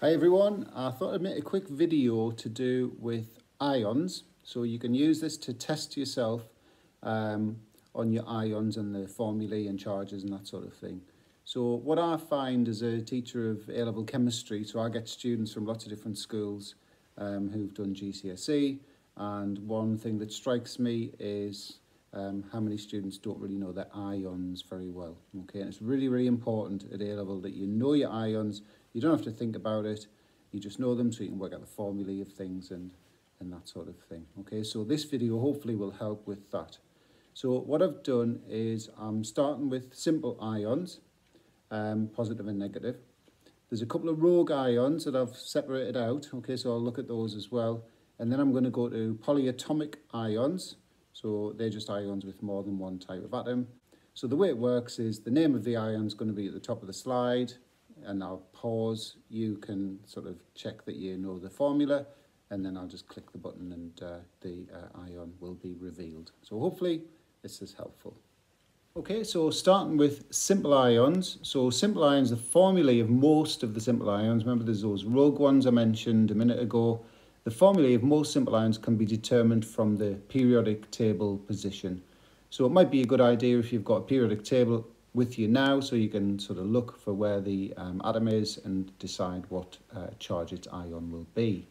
Hi everyone, I thought I'd make a quick video to do with ions. So you can use this to test yourself um, on your ions and the formulae and charges and that sort of thing. So what I find as a teacher of A-level chemistry, so I get students from lots of different schools um, who've done GCSE and one thing that strikes me is um, how many students don't really know their ions very well. Okay, and it's really, really important at A-level that you know your ions, you don't have to think about it. You just know them so you can work out the formulae of things and, and that sort of thing. Okay, so this video hopefully will help with that. So what I've done is I'm starting with simple ions, um, positive and negative. There's a couple of rogue ions that I've separated out. Okay, so I'll look at those as well. And then I'm going to go to polyatomic ions. So they're just ions with more than one type of atom. So the way it works is the name of the ion is going to be at the top of the slide and I'll pause. You can sort of check that you know the formula and then I'll just click the button and uh, the uh, ion will be revealed. So hopefully this is helpful. Okay, so starting with simple ions. So simple ions, the formulae of most of the simple ions, remember there's those rogue ones I mentioned a minute ago. The formulae of most simple ions can be determined from the periodic table position. So it might be a good idea if you've got a periodic table with you now so you can sort of look for where the um, atom is and decide what uh, charge its ion will be.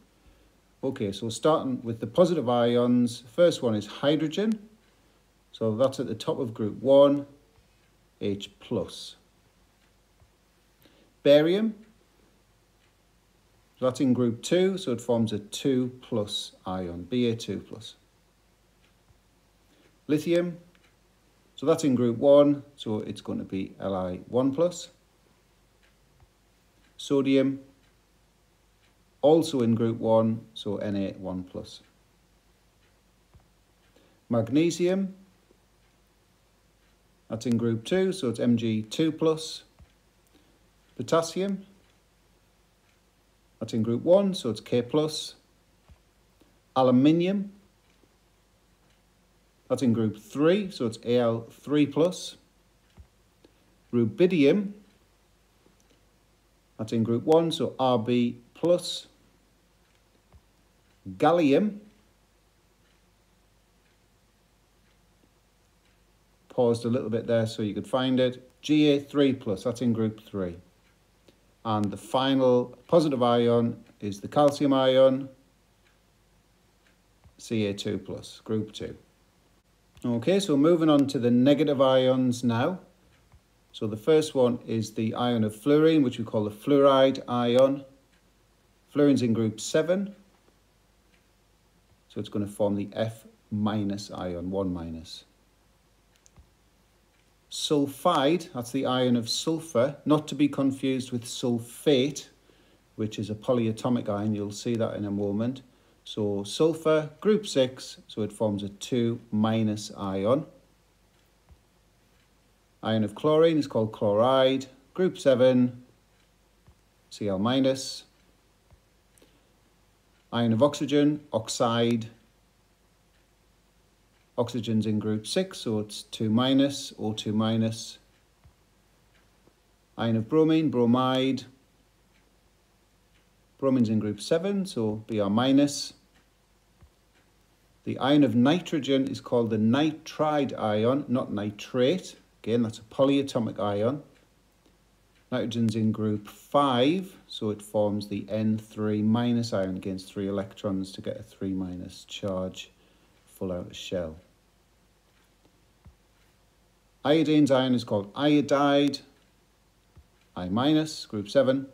Okay, so starting with the positive ions, first one is hydrogen. So that's at the top of group 1, H+. plus. Barium, so that's in group 2, so it forms a 2 plus ion, Ba2 plus. Lithium, so that's in group 1, so it's going to be Li1 plus. Sodium, also in group 1, so Na1 plus. Magnesium, that's in group 2, so it's Mg2 plus. Potassium, that's in group 1, so it's K plus. Aluminium, that's in group 3, so it's Al3+. plus. Rubidium, that's in group 1, so Rb+. plus. Gallium, paused a little bit there so you could find it. Ga3+, plus, that's in group 3. And the final positive ion is the calcium ion, Ca2+, plus, group 2. Okay, so moving on to the negative ions now. So the first one is the ion of fluorine, which we call the fluoride ion. Fluorine's in group 7. So it's going to form the F minus ion, 1 minus. Sulfide, that's the ion of sulfur, not to be confused with sulfate, which is a polyatomic ion. You'll see that in a moment. So sulfur, group 6, so it forms a 2 minus ion. Ion of chlorine is called chloride, group 7, Cl minus. Ion of oxygen, oxide. Oxygen's in group 6, so it's 2 minus, O2 minus. Ion of bromine, bromide. Bromine's in group 7, so Br minus. The ion of nitrogen is called the nitride ion, not nitrate. Again, that's a polyatomic ion. Nitrogen's in group 5, so it forms the N3 minus ion against 3 electrons to get a 3 minus charge full outer shell. Iodine's ion is called iodide, I minus, group 7.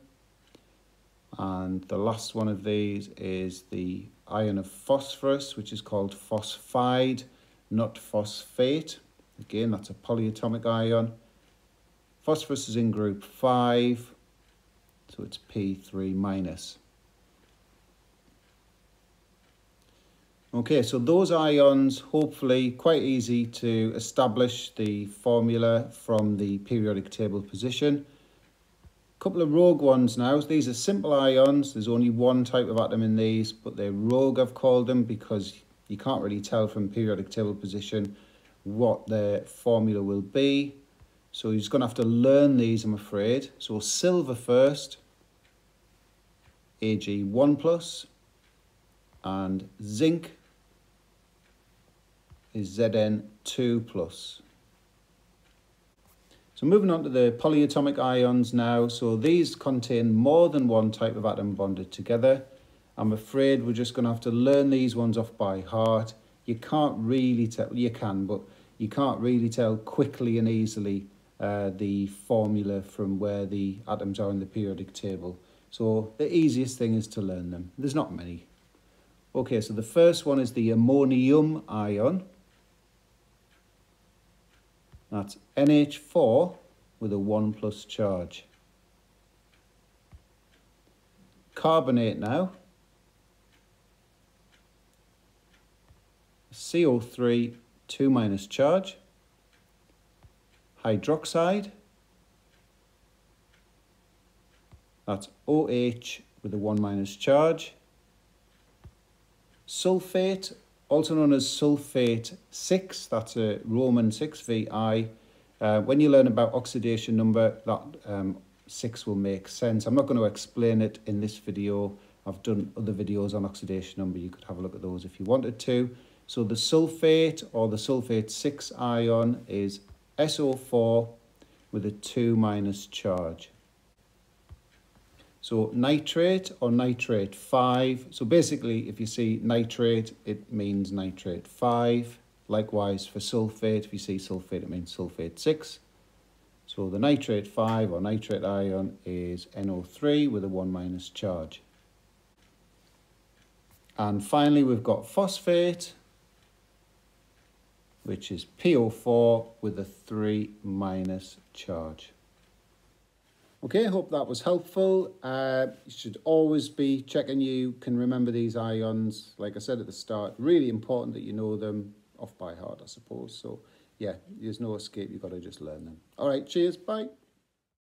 And the last one of these is the ion of phosphorus, which is called phosphide, not phosphate. Again, that's a polyatomic ion. Phosphorus is in group 5, so it's P3 minus. Okay, so those ions, hopefully quite easy to establish the formula from the periodic table position A couple of rogue ones now. These are simple ions. There's only one type of atom in these, but they're rogue, I've called them, because you can't really tell from periodic table position what their formula will be. So you're just going to have to learn these, I'm afraid. So silver first. Ag1 plus and zinc is Zn2 plus. So moving on to the polyatomic ions now. So these contain more than one type of atom bonded together. I'm afraid we're just going to have to learn these ones off by heart. You can't really tell, you can, but you can't really tell quickly and easily uh, the formula from where the atoms are in the periodic table. So the easiest thing is to learn them. There's not many. Okay, so the first one is the ammonium ion. That's NH4 with a 1 plus charge. Carbonate now. CO3, 2 minus charge. Hydroxide. That's OH with a 1 minus charge. Sulfate, also known as sulfate 6, that's a Roman 6 VI. Uh, when you learn about oxidation number, that um, 6 will make sense. I'm not going to explain it in this video. I've done other videos on oxidation number. You could have a look at those if you wanted to. So the sulfate or the sulfate 6 ion is SO4 with a 2 minus charge. So nitrate or nitrate 5. So basically, if you see nitrate, it means nitrate 5. Likewise, for sulfate, if you see sulfate, it means sulfate 6. So the nitrate 5 or nitrate ion is NO3 with a 1 minus charge. And finally, we've got phosphate, which is PO4 with a 3 minus charge. Okay, hope that was helpful. Uh, you should always be checking you can remember these ions. Like I said at the start, really important that you know them off by heart, I suppose. So yeah, there's no escape. You've got to just learn them. All right, cheers. Bye.